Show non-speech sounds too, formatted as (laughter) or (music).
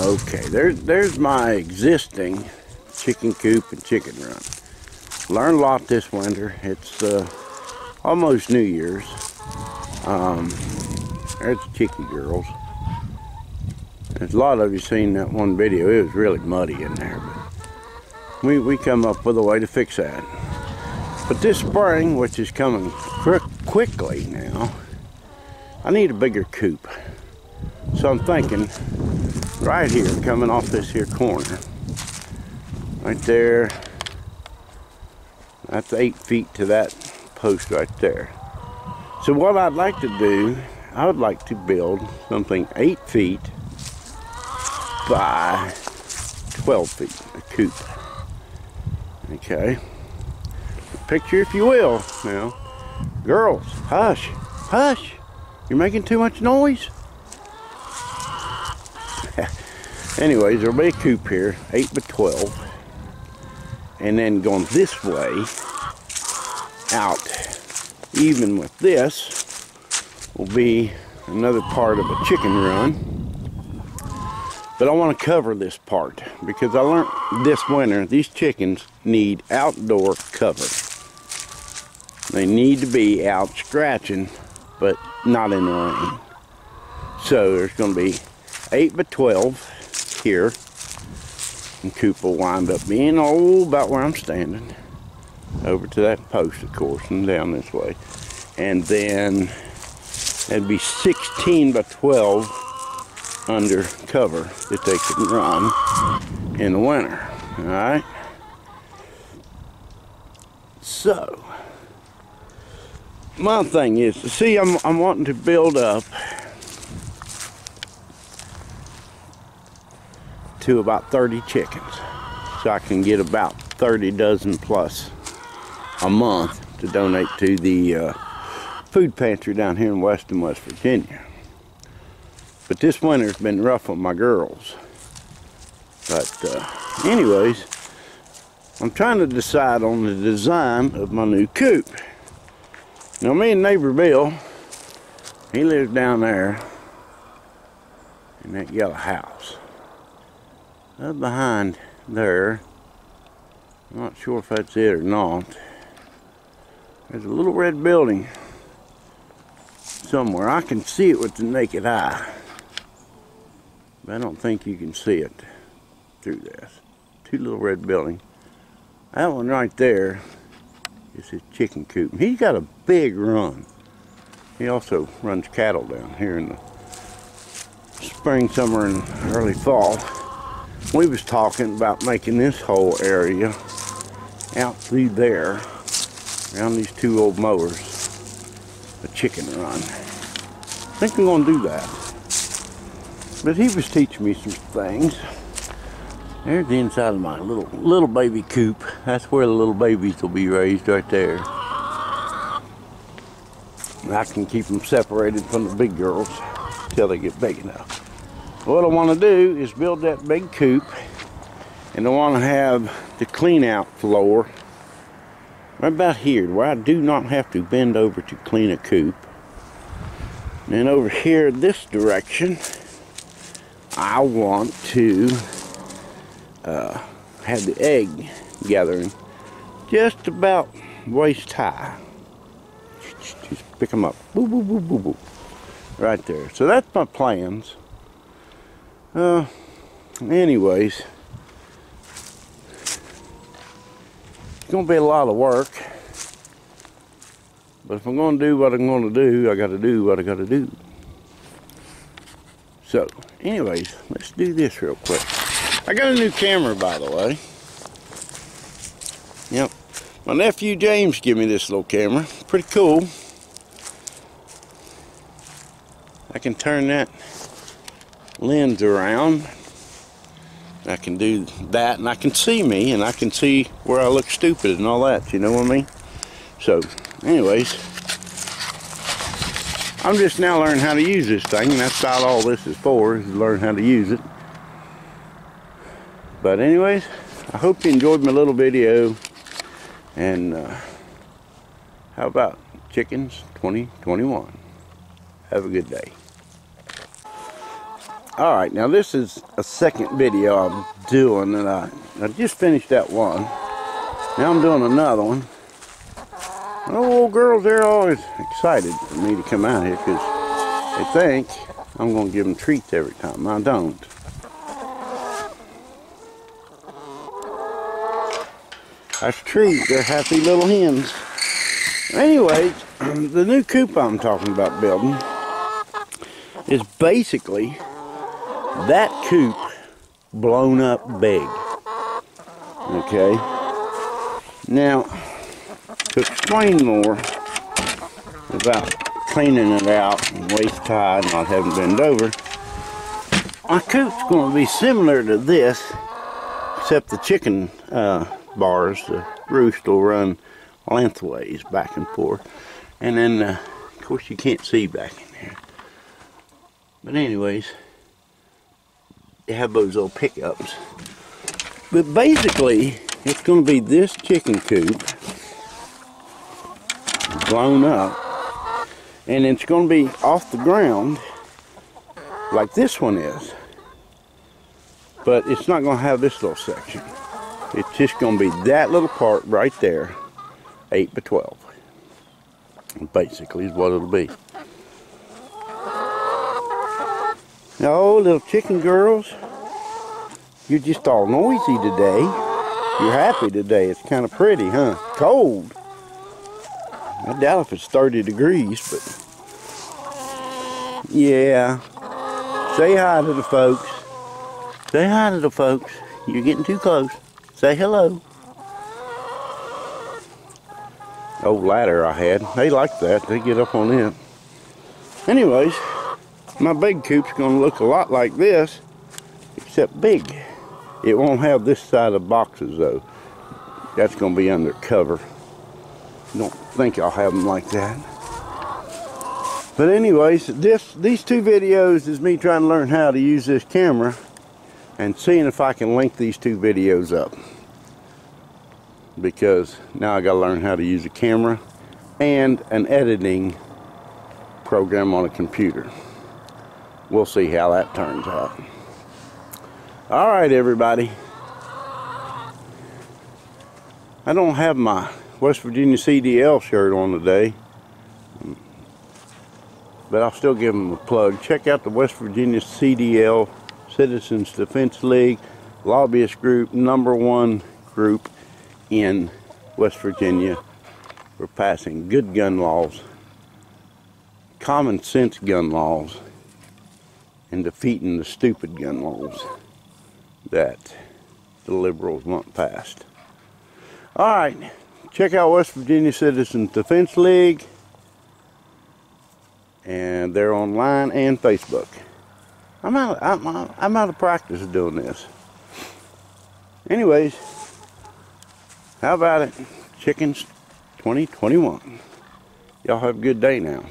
Okay, there's there's my existing chicken coop and chicken run. Learned a lot this winter. It's uh, almost New Year's. Um, there's the Chicky Girls. There's a lot of you seen that one video. It was really muddy in there, but we, we come up with a way to fix that. But this spring, which is coming quickly now, I need a bigger coop. So I'm thinking right here, coming off this here corner, right there, that's eight feet to that post right there. So what I'd like to do, I would like to build something eight feet by 12 feet, a coop. Okay. Picture if you will. Now, girls, hush, hush. You're making too much noise. Anyways, there'll be a coop here, 8 by 12. And then going this way, out, even with this, will be another part of a chicken run. But I want to cover this part because I learned this winter these chickens need outdoor cover. They need to be out scratching, but not in the rain. So there's going to be 8 by 12 here. And coop will wind up being all about where I'm standing. Over to that post, of course, and down this way. And then it'd be 16 by 12 under cover that they can run in the winter. All right. So, my thing is, see, I'm, I'm wanting to build up to about 30 chickens. So I can get about 30 dozen plus a month to donate to the uh, food pantry down here in Weston, West Virginia. But this winter's been rough on my girls. But uh, anyways, I'm trying to decide on the design of my new coop. Now me and neighbor Bill, he lives down there in that yellow house. Up behind there, I'm not sure if that's it or not. There's a little red building somewhere. I can see it with the naked eye. But I don't think you can see it through this. Two little red buildings. That one right there is his chicken coop. He's got a big run. He also runs cattle down here in the spring, summer, and early fall. We was talking about making this whole area out through there, around these two old mowers, a chicken run. I think I'm gonna do that. But he was teaching me some things. There's the inside of my little little baby coop. That's where the little babies will be raised right there. And I can keep them separated from the big girls till they get big enough. What I want to do is build that big coop and I want to have the clean out floor right about here where I do not have to bend over to clean a coop. And over here this direction I want to uh, have the egg gathering just about waist high. Just pick them up. Boo, boo, boo, boo, boo. Right there. So that's my plans. Uh, anyways, it's going to be a lot of work. But if I'm going to do what I'm going to do, I got to do what I got to do. So, anyways, let's do this real quick. I got a new camera, by the way. Yep. My nephew James gave me this little camera. Pretty cool. I can turn that lens around. I can do that and I can see me and I can see where I look stupid and all that, you know what I mean? So, anyways, I'm just now learning how to use this thing, and that's about all this is for, is learn how to use it. But anyways, I hope you enjoyed my little video. And uh, how about chickens 2021? Have a good day. All right, now this is a second video I'm doing, and I, I just finished that one. Now I'm doing another one. Oh, the little girls, they're always excited for me to come out here because they think I'm going to give them treats every time. I don't. That's treat They're happy little hens. Anyways, (clears throat) the new coop I'm talking about building is basically that coop blown up big. Okay. Now, to explain more about cleaning it out and waist tied, not having bent over, my coop's going to be similar to this, except the chicken uh, bars, the roost will run lengthways back and forth. And then, uh, of course, you can't see back in there. But anyways, they have those little pickups. But basically, it's going to be this chicken coop blown up. And it's going to be off the ground like this one is. But it's not going to have this little section. It's just going to be that little part right there, 8 by 12. Basically is what it'll be. Oh, little chicken girls, you're just all noisy today. You're happy today. It's kind of pretty, huh? Cold. I doubt if it's 30 degrees, but yeah. Say hi to the folks. Say hi to the folks. You're getting too close. Say hello. Old ladder I had. They like that. They get up on it. Anyways, my big coop's going to look a lot like this, except big. It won't have this side of boxes though. That's going to be under cover. Don't think I'll have them like that. But anyways, this these two videos is me trying to learn how to use this camera and seeing if I can link these two videos up because now I got to learn how to use a camera and an editing program on a computer. We'll see how that turns out. All right, everybody. I don't have my West Virginia CDL shirt on today, but I'll still give them a plug. Check out the West Virginia CDL Citizens Defense League lobbyist group, number one group in West Virginia. We're passing good gun laws, common sense gun laws, and defeating the stupid gun laws that the liberals want passed. All right, check out West Virginia Citizens Defense League, and they're online and Facebook. I'm out. I'm, I'm out of practice doing this. Anyways, how about it? Chickens 2021. Y'all have a good day now.